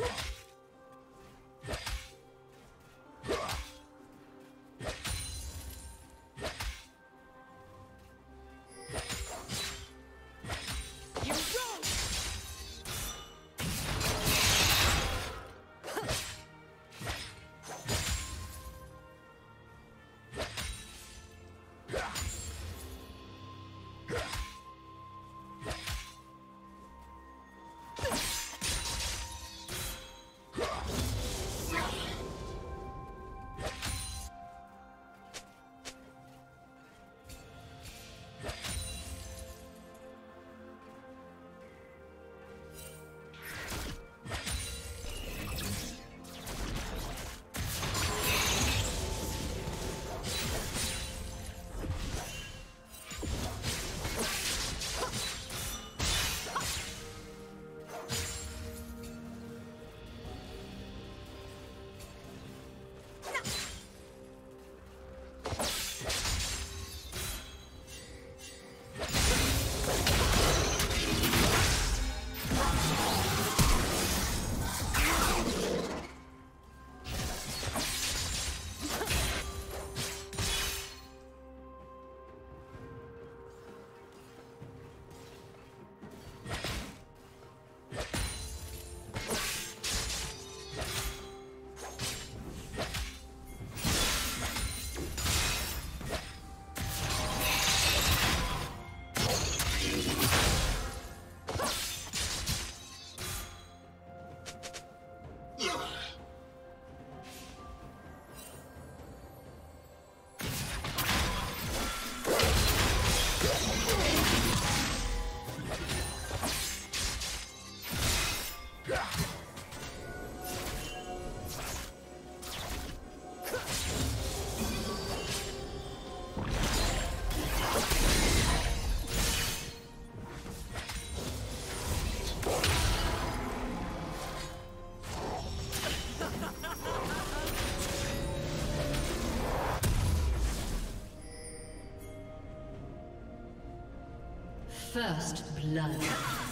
Yeah. First blood.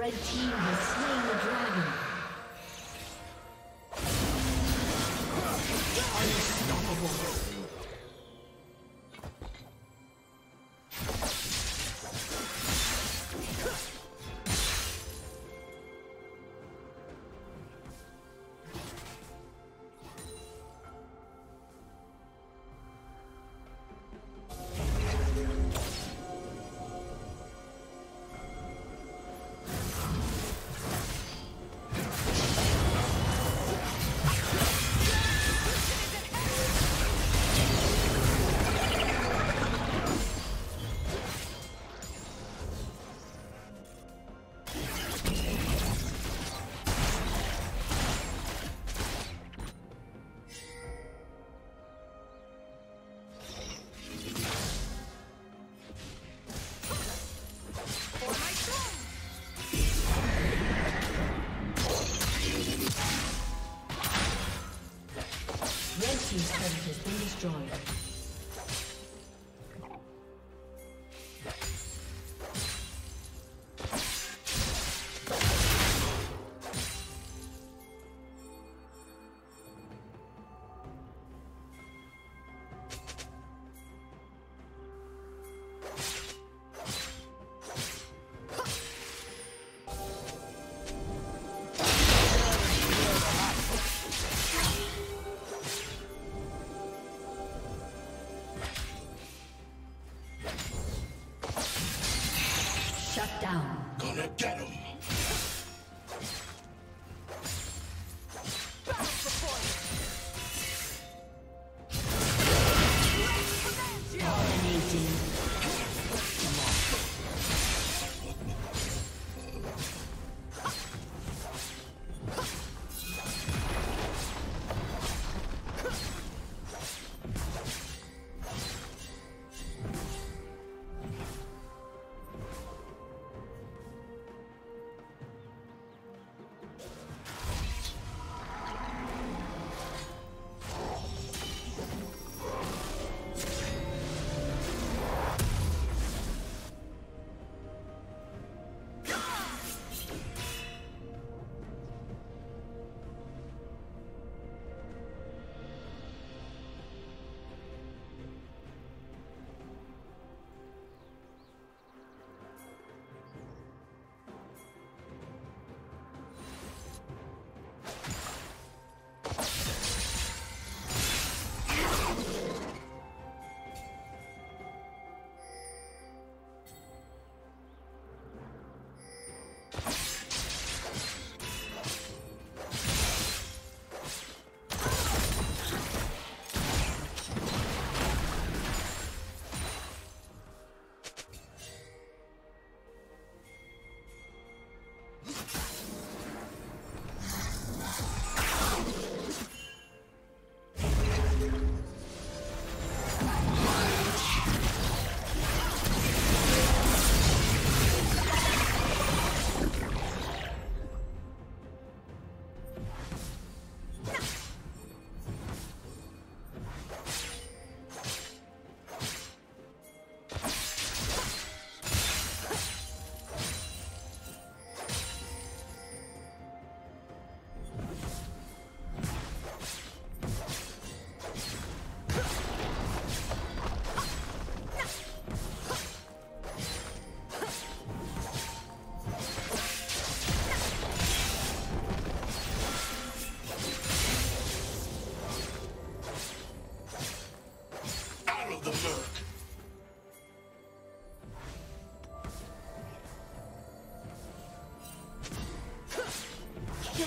Red team has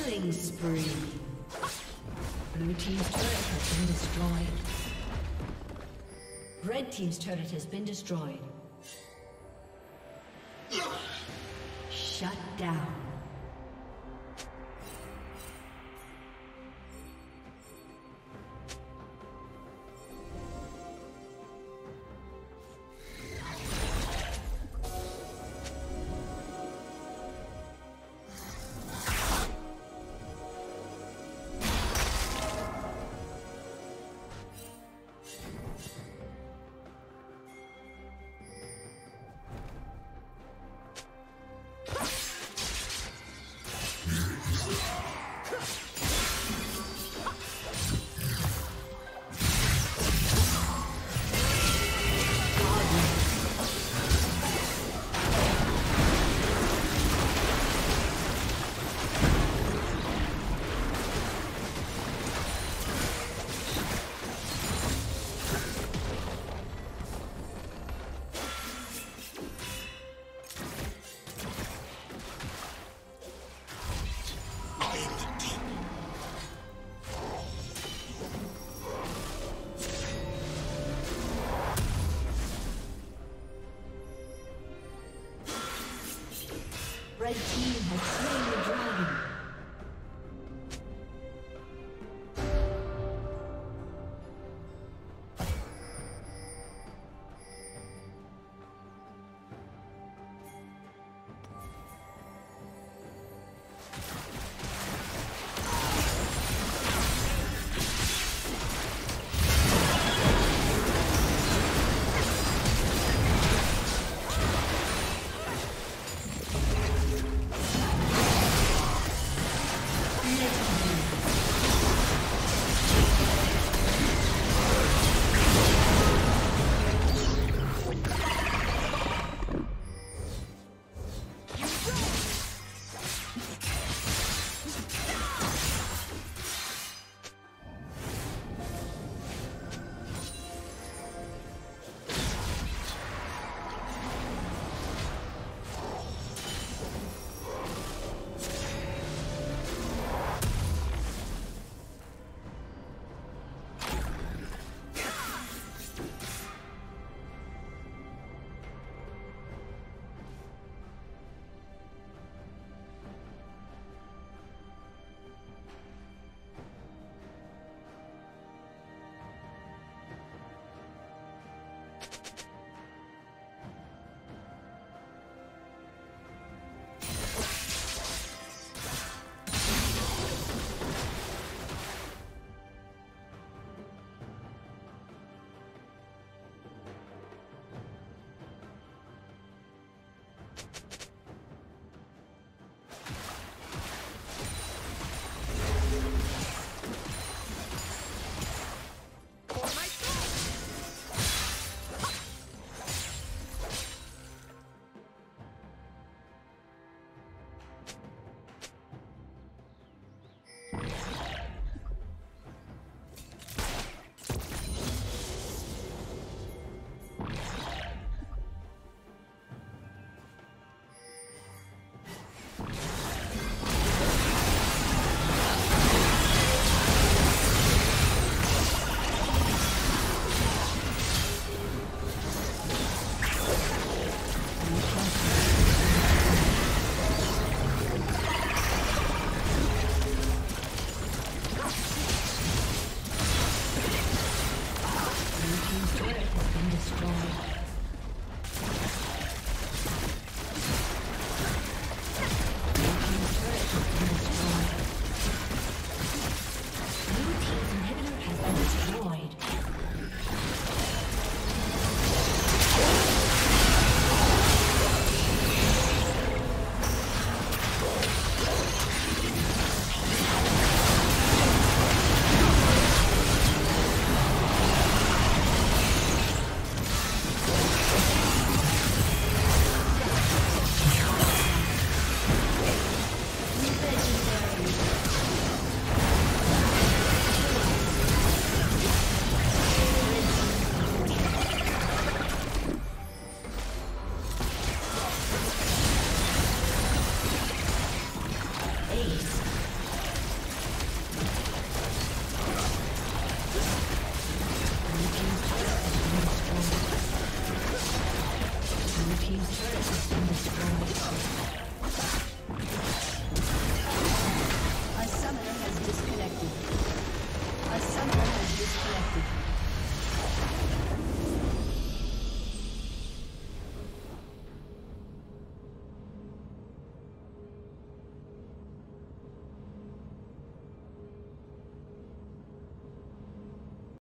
Killing spree. Blue Team's turret has been destroyed. Red Team's turret has been destroyed. Shut down. mind.